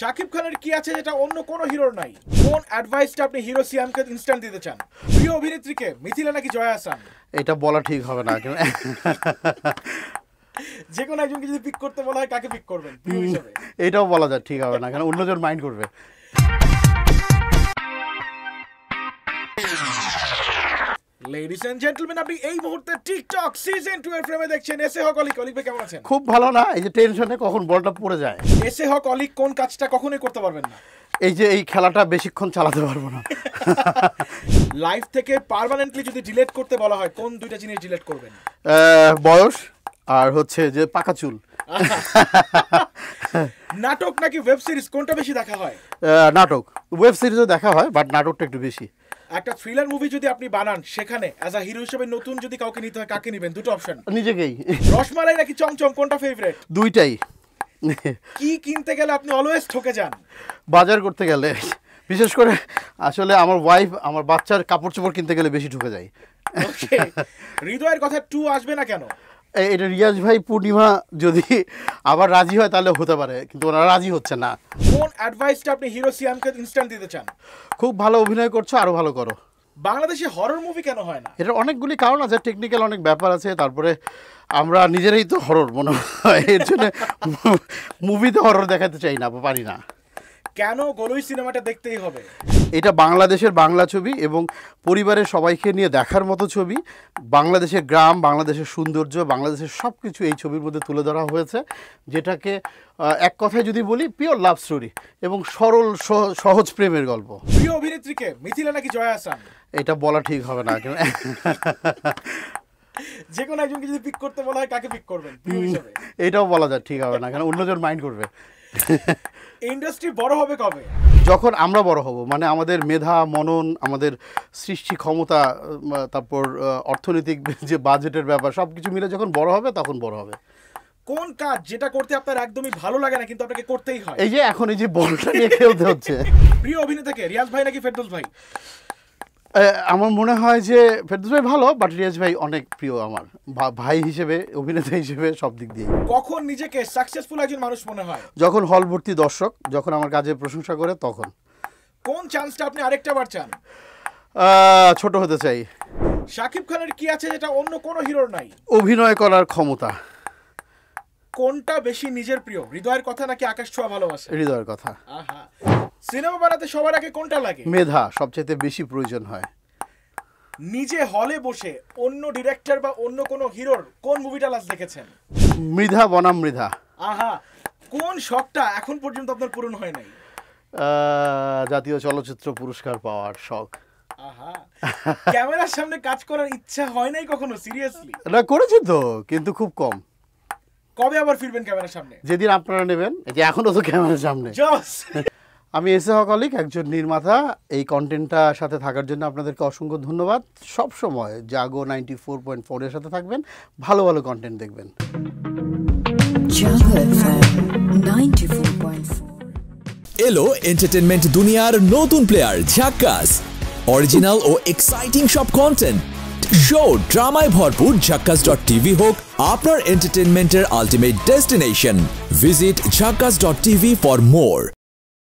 শাকিব খানের কি আছে যেটা অন্য কোনো হিরোর নাই? কোন অ্যাডভাইসটা আপনি হিরো সিয়ামকে ইনস্ট্যান্ট দিতে চান? প্রিয় অভিনেত্রীকে মিথিলা নাকি জয়া আসান এটা বলা ঠিক হবে না কেন যে কোনো একজনকে যদি পিক করতে বলা হয় কাকে পিক করবেন? প্রিয় হিসেবে। এটাও বলা যায় ঠিক হবে না কেন অন্যজন মাইন্ড করবে। লেডিস এন্ড জেন্টলম্যান আপনি এই মুহূর্তে টিকটক সিজন 2 এর ফ্রেমে দেখছেন এসে হক অলিক অলিক ভাই কেমন আছেন? খুব ভালো না এই যে টেনশনে কখন বলটা পড়ে যায়। এসে হক অলিক কোন কাজটা কখনোই করতে পারবেন না। এই যে এই খেলাটা বেশিক্ষণ চালাতে পারব না। লাইফ থেকে পার্মানেন্টলি যদি ডিলিট করতে বলা হয় কোন দুইটা জিনিস ডিলিট করবেন? বয়স আর হচ্ছে যে পাকা চুল। নাটক নাকি ওয়েব সিরিজ কোনটা বেশি দেখা হয়? নাটক। ওয়েব সিরিজও দেখা হয় বাট নাটকটা একটু বেশি। একটা থ্রিলার মুভি যদি আপনি বানান সেখানে অ্যাজ আ হিরো হিসেবে নতুন যদি কাউকে নিতে হয় কাকে নেবেন? দুটো অপশন নিজেকেই। রসমালাই নাকি চমচম? কোনটা ফেভারিট দুইটাই। কি কিনতে গেলে আপনি অলওয়েজ ঠকে যান? বাজার করতে গেলে। বিশেষ করে আসলে আমার ওয়াইফ আমার বাচ্চার কাপড় চোপড় কিনতে গেলে বেশি ঢুকে যায়। হৃদয়ের কথা টু আসবে না কেন? এটা রিয়াজ ভাই পূর্ণিমা যদি আবার রাজি হয় তাহলে হতে পারে কিন্তু ওনারা রাজি হচ্ছে না। কোন অ্যাডভাইসটা আপনি হিরো সিয়ামকে ইনস্ট্যান্ট দিতে চান? খুব ভালো অভিনয় করছ আরও ভালো করো। বাংলাদেশে হরর মুভি কেন হয় না? এটার অনেকগুলি কারণ আছে টেকনিক্যাল অনেক ব্যাপার আছে তারপরে আমরা নিজেরাই তো হরর মনে হয় এর জন্য মুভিতে হরর দেখাতে চাই না বা পারি না। কেন গোলই সিনেমাটা দেখতেই হবে? এটা বাংলাদেশের বাংলা ছবি এবং পরিবারের সবাইকে নিয়ে দেখার মতো ছবি। বাংলাদেশের গ্রাম বাংলাদেশের সৌন্দর্য বাংলাদেশের সব কিছু এই ছবির মধ্যে তুলে ধরা হয়েছে যেটাকে এক কথায় যদি বলি পিওর লাভ স্টোরি এবং সরল সহ- সহজ প্রেমের গল্প। প্রিয় অভিনেত্রীকে মিথিলা নাকি জয়া আসান এটা বলা ঠিক হবে না। কেন যে কোনো একজনকে যদি পিক করতে বলা হয় কাকে পিক করবেন? এটাও বলা যায় ঠিক হবে না কেন অন্যজন মাইন্ড করবে। ইন্ডাস্ট্রি বড় হবে কবে? যখন আমরা বড় হব মানে আমাদের মেধা মনন আমাদের সৃষ্টি ক্ষমতা তারপর অর্থনৈতিক যে বাজেটের ব্যাপার সব কিছু মিলে যখন বড় হবে তখন বড় হবে। কোন কাজ যেটা করতে আপনার একদমই ভালো লাগে না কিন্তু আপনাকে করতেই হয়? এই যে এখন এই যে বলটা নিয়ে খেলতে হচ্ছে। প্রিয় অভিনেতাকে রিয়াজ ভাই নাকি ফেরদৌস ভাই? আমার মনে হয় যে ফেরদৌস ভাই ভালো বাট রিয়াজ ভাই অনেক প্রিয় আমার। ভাই হিসেবে অভিনেতা হিসেবে সব দিক দিয়ে। কখন নিজেকে সাকসেসফুল একজন মানুষ মনে হয়? যখন হল ভর্তি দর্শক যখন আমার কাজে প্রশংসা করে তখন। কোন চান্সটা আপনি আরেকটা বার চান? ছোট হতে চাই। শাকিব খানের কি আছে যেটা অন্য কোনো হিরোর নাই? অভিনয় করার ক্ষমতা। কোনটা বেশি নিজের প্রিয়? হৃদয়ের কথা নাকি আকাশ ছোঁয়া ভালোবাসা? হৃদয়ের কথা। আহা। সিনেমা বানাতে সবার আগে কোনটা লাগে? মেধা সবচেয়ে বেশি প্রয়োজন হয়। নিজে হলে বসে অন্য ডিরেক্টর বা অন্য কোনো হিরোর কোন মুভিটা লাস্ট দেখেছেন? মৃধা বনাম মৃধা। আহা কোন শখটা এখন পর্যন্ত আপনার পূরণ হয় নাই? জাতীয় চলচ্চিত্র পুরস্কার পাওয়ার শখ। আহা ক্যামেরার সামনে কাজ করার ইচ্ছা হয় নাই কখনো? সিরিয়াসলি না করেছি তো কিন্তু খুব কম। কবে আবার ফিরবেন ক্যামেরার সামনে? যেদিন আপনারা নেবেন যে এখনও তো ক্যামেরার সামনে। জস আমি এসে হকলিক একজন নির্মাতা। এই কন্টেন্টটা সাথে থাকার জন্য আপনাদেরকে অসংখ্য ধন্যবাদ। সব সময় জাগো নাইনটি ফোর পয়েন্ট ফোরের সাথে থাকবেন ভালো ভালো কন্টেন্ট দেখবেন। Jungle FM 94.4 এলো এন্টারটেনমেন্ট দুনিয়ার নতুন প্লেয়ার ঝাক্কাস। অরিজিনাল ও এক্সাইটিং সব কন্টেন্ট শো ড্রামায় ভরপুর ঝাক্কাস ডট টিভি হোক আপনার এন্টারটেনমেন্টের ultimate destination visit Jhakaas dot TV for more